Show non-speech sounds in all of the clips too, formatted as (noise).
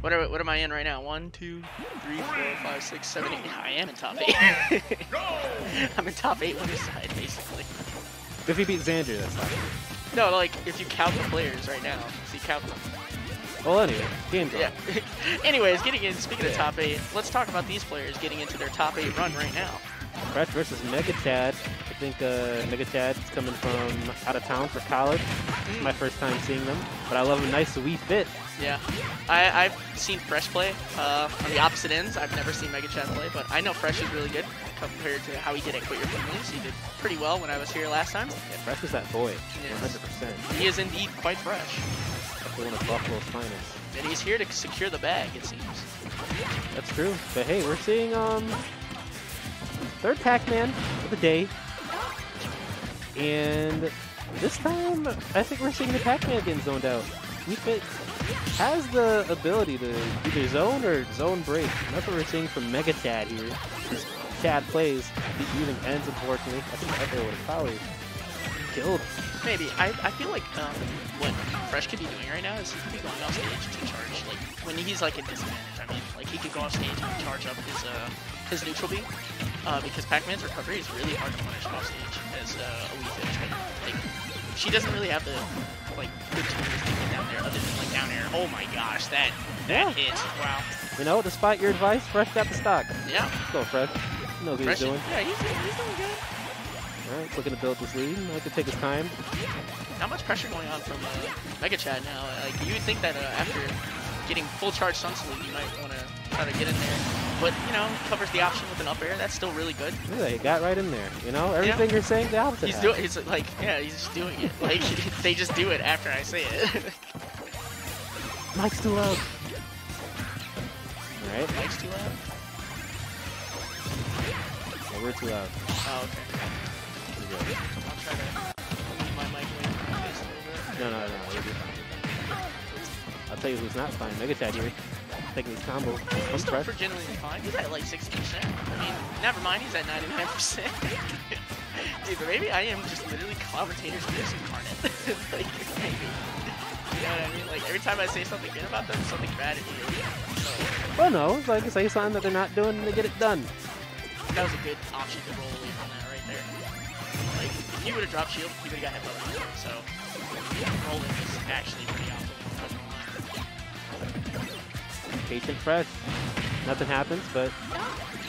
What are what am I in right now? One, two, three, four, five, six, seven, eight. I am in top eight. (laughs) I'm in top eight on this side, basically. If he beat Xander, that's not. No, like if you count the players right now, so you count them. Well, anyway, game draw. Yeah. (laughs) Anyways, getting in. Speaking of top eight, let's talk about these players getting into their top eight run right now. Fresh versus Mega Chad. I think uh, Mega Chad's coming from out of town for college. Mm. My first time seeing them, but I love a nice Wii Fit. Yeah, I, I've seen Fresh play uh, on the opposite ends. I've never seen Mega Chad play, but I know Fresh is really good compared to how he did at Quit Your Families. He did pretty well when I was here last time. Yeah, Fresh is that boy, Yes. 100%. He is indeed quite fresh, one of Buffalo's finest. and he's here to secure the bag. It seems. That's true. But hey, we're seeing um third Pac-Man of the day, and this time I think we're seeing the Pac-Man getting zoned out. Wii has the ability to either zone or zone break. That's what we're seeing from Mega Chad here. As Chad plays, he's using ends unfortunately. I think Echo would have probably killed. Maybe. I, I feel like um, what Fresh could be doing right now is he could be going off stage to charge. Like when he's like at disadvantage, I mean, like he could go off stage and charge up his uh, his neutral beam. Uh, because Pac-Man's recovery is really hard to punish off stage as uh, a Wii. Like, she doesn't really have the like good tools to other than like down air. Oh my gosh, that that Yeah. hit! Wow. You know, despite your advice, Fresh got the stock. Yeah. Let's go, Fresh. He knows what he's doing. Yeah, he's, he's doing good. Alright, looking to build this lead. I could take his time. Not much pressure going on from uh, Mega Chad now. Like you would think that uh, after getting full charge Sun Salute, you might want to try to get in there. But you know, covers the option with an up air. That's still really good. Yeah, he got right in there. You know, everything you're saying, the opposite. He's doing. He's like, yeah, he's just doing it. Like (laughs) they just do it after I say it. (laughs) Mike's too loud. Alright, Mike's too loud. yeah, we're too loud. Oh, okay. Pretty good. I'll try to move my mic away from my face a little bit. No, no, no, you'll be fine. I'll tell you who's not fine. Mega Chad here. Taking these combos. He's I'm still fresh. for genuinely fine. He's at like 60%. I mean, never mind, he's at 99%. (laughs) Dude, but maybe I am just literally commentator's curse incarnate. (laughs) like, maybe. Know what I mean? Like, every time I say something good about them, something bad. So, Well, no, it's like say something that they're not doing and they get it done. that was a good option to roll away from that right there. Like, if he would have dropped shield, he would have got hit by the So, rolling is actually pretty optimal. Patient fresh. Nothing happens, but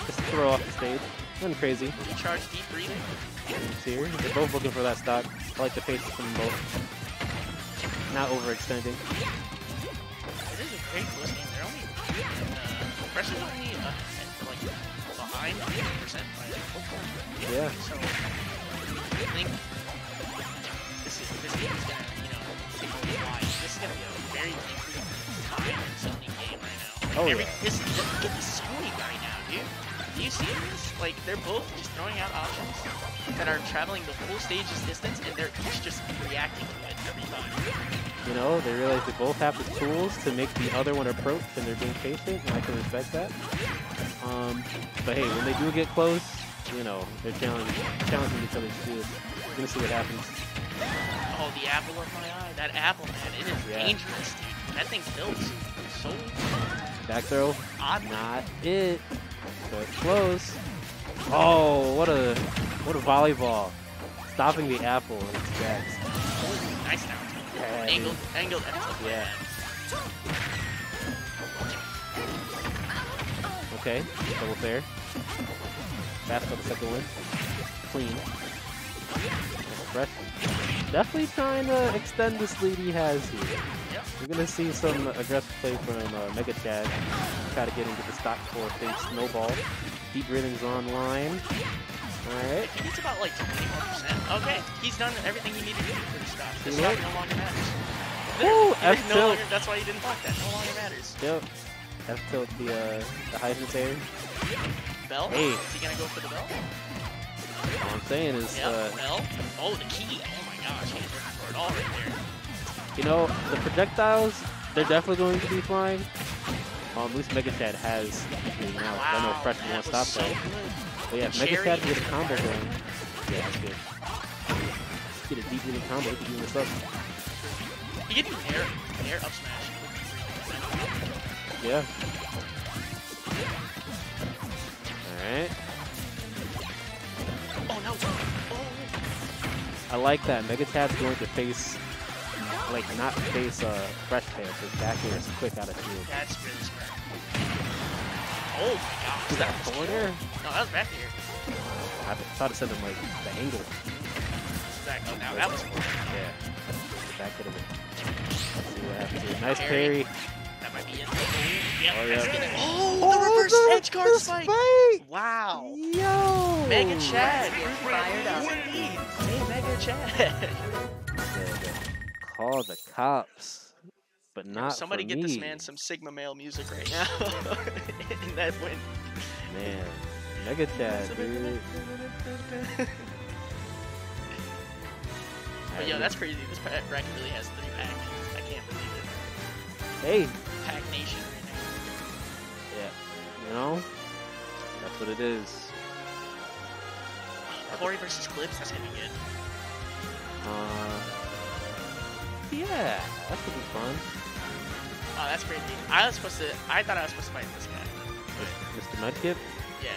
just throw off the stage. Nothing crazy. Recharge deep breathing. Here. They're both looking for that stock. I like the paces from both. Not overextending. It is a very close game. They're only uh, Pressure's only uh, like behind 50% by like. Yeah. So I think this is this game is gonna you know take a while. This is gonna be a very time zoning game right now. Oh, Every, yeah. This Do you see this? Like they're both just throwing out options that are traveling the full stage's distance, and they're each just reacting to it every time. You know, they realize they both have the tools to make the other one approach, and they're being patient, and I can respect that. Um, but hey, when they do get close, you know, they're challenging, challenging each other's skills. We're gonna see what happens. Oh, the apple of my eye. That apple, man, it is Yeah. dangerous, dude. That thing kills so Back throw, odd. not it, but close. Oh, what a what a volleyball! Stopping the apple in its tracks. Nice down. Yeah. Angled, angled. Yeah. Okay, double fair. Fast for the second one. Clean. Fresh. Definitely trying to extend this lead he has here. We're gonna see some aggressive play from uh, Mega Chad. Try to get into the stock for big snowball. Deep breathing's online. Alright. He needs about like 20%. Okay, he's done everything he needed to do for the stock. Stop what? no longer matters. Woo! F no longer, that's why he didn't block that. No longer matters. Yep. F tilt the uh the Heisman there. Bell? Hey. Is he gonna go for the bell? All I'm saying is Yep, uh bell. Oh, the key. Oh my gosh, he's looking for it all right there. You know, the projectiles, they're definitely going to be flying. Um, at least Mega Chad has you know, I know Wow, Freshman won't stop so that. But yeah, if Mega Chad can get a combo going. Yeah, that's good. Get a deep hitting combo, keep this up. He do an air, an air up smash. with deep breathing. Yeah. Alright. Oh no! Oh! I like that. Mega Chad's going to face, like, not face uh, Fresh Pants. His back air is quick out of shield. That's really smart. Oh my gosh! Is that was forward air? No, that was back air. I thought it said in, like, the angle. Back. Oh, now that was forward. Yeah. Back could have been. Let's see what happens here. Nice Parry. parry. That might be it. Yep, Oh, yeah. gonna. Oh, the reverse edge guard spike. Wow. Yo! Mega Chad, you're fired up. Hey, Mega Chad. (laughs) Call the cops, but not Somebody get me. this man some Sigma male music right now. (laughs) In that win. Man, Mega (laughs) Chad, dude. (laughs) But yo, that's crazy. This bracket really has three pack. I can't believe it. Hey, Pack Nation right now. yeah, you know, that's what it is. Corey versus Clips, that's gonna be good. Uh, yeah, that could be fun. Oh, that's crazy. I was supposed to. I thought I was supposed to fight this guy. Mr. Mudkip, Yeah.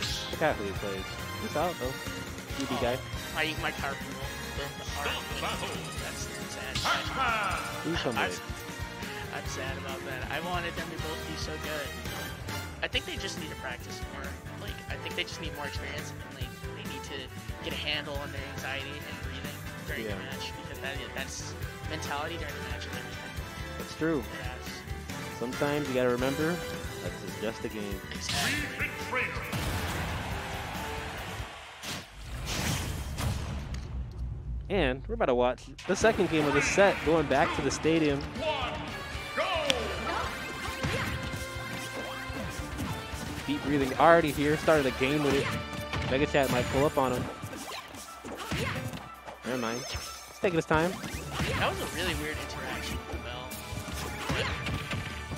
I forgot who he plays. He's out though. GD oh, guy. My my car people. The, the R- that's sad. Who's I'm, somebody? I'm sad about that. I wanted them to both be so good. I think they just need to practice more. Like, I think they just need more experience, and like, they need to get a handle on their anxiety and breathing during Yeah. the match because that is, that's mentality during the match is everything. That's true. Yes. Sometimes you gotta remember that this is just a game. Exactly. And we're about to watch the second game of the set going back to the stadium. Deep breathing already here. Started the game with it. Mega Chad might pull up on him. Never mind. He's taking his time. That was a really weird interaction with Bell.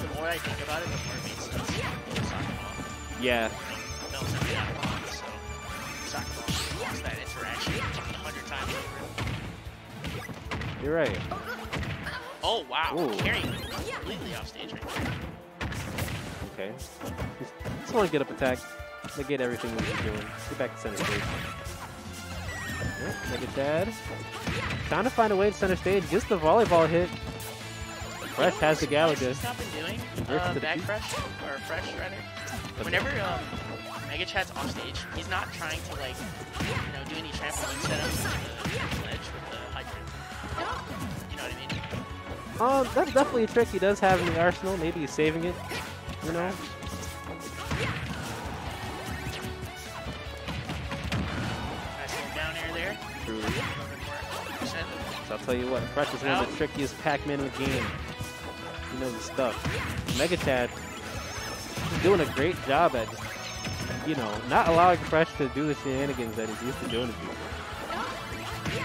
The more I think about it, the more it makes sense. It was soccer ball. Yeah. Bell's never got blocked, so soccer ball lost that interaction a hundred times over. You're right. Oh wow, Ooh. carrying completely off stage right there. Okay. Just, just want to get up attack. Negate everything we've been doing. Get back to center stage. Yep, Mega Chad. Trying to find a way to center stage. Gets the volleyball hit. Fresh has the Galaga. Been doing uh, back fresh or fresh rather. Whenever um, Mega Chad's off stage, he's not trying to like, you know, do any trampoline setups on the ledge with the hydrant. You know what I mean? Um, that's definitely a trick he does have in the arsenal. Maybe he's saving it. You know? I'll tell you what, Fresh is one of the trickiest Pac-Man in the game. He knows his stuff. Mega Chad is doing a great job at, you know, not allowing Fresh to do the shenanigans that he's used to doing to people.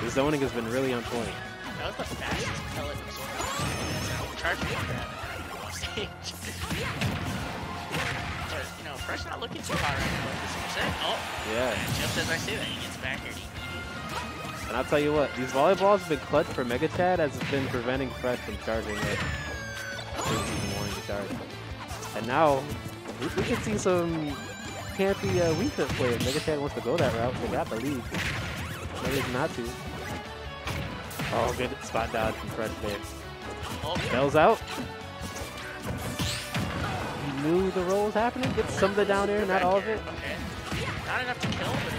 The zoning has been really on point. That was the fastest pellet an overcharging grab stage. but, you know, Fresh not looking too hot right now with this percent. Oh, Yeah. just as I say that, he gets back here. And I'll tell you what, these volleyballs have been clutch for Mega Chad as it's been preventing Fresh from charging it. Charge. And now, we, we can see some campy uh, Wii Fit play. If Mega wants to go that route, they got the lead. No not to. Oh, good spot dodge from Fresh there. Bell's out. He knew the roll was happening. Gets some of the down air, not all of it. Not enough to kill,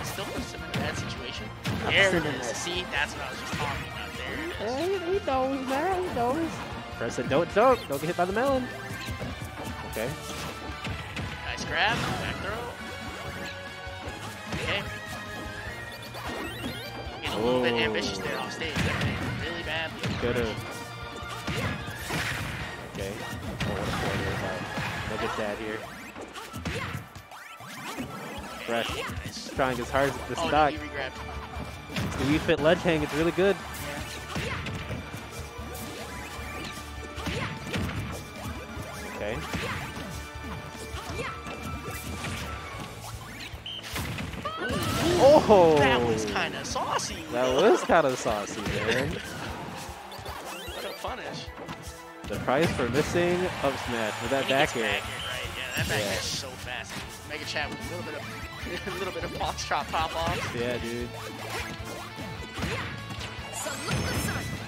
situation. Not There it sitting See, that's what I was just talking about. There it is. Yeah, he, he knows, man. He knows. Press it, don't choke. Don't get hit by the melon. Okay. Nice grab, back throw. Okay. Getting a little bit Oh. ambitious there off stage. Really badly. Could've. Okay. Oh, what a quarter by Mega Chad here. Fresh. Okay. Trying as hard as the Oh, no, stock. He. The Wii Fit ledge hang, it's really good. Okay. Oh! That was kind of saucy. That was kind of saucy, man. What a punish. The price for missing up smash with that back air. right? Yeah, that back Yeah. air is so fast. Mega Chad with a little bit of (laughs) a little bit of foxtrot pop off. Yeah, dude.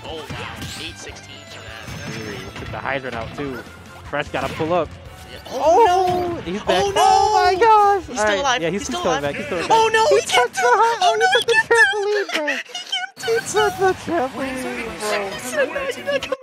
Oh wow, 816 for that. That's Dude, took the hydrant out too. Fresh gotta pull up. Yeah. Oh, oh he's back. Oh, no! Oh my gosh! He's still right, alive. Yeah, he's, He's still, still alive. back. He's still. Oh no, he, he do the! Oh no, he took the can't do trampoline, bro. it! He took the trampoline, bro.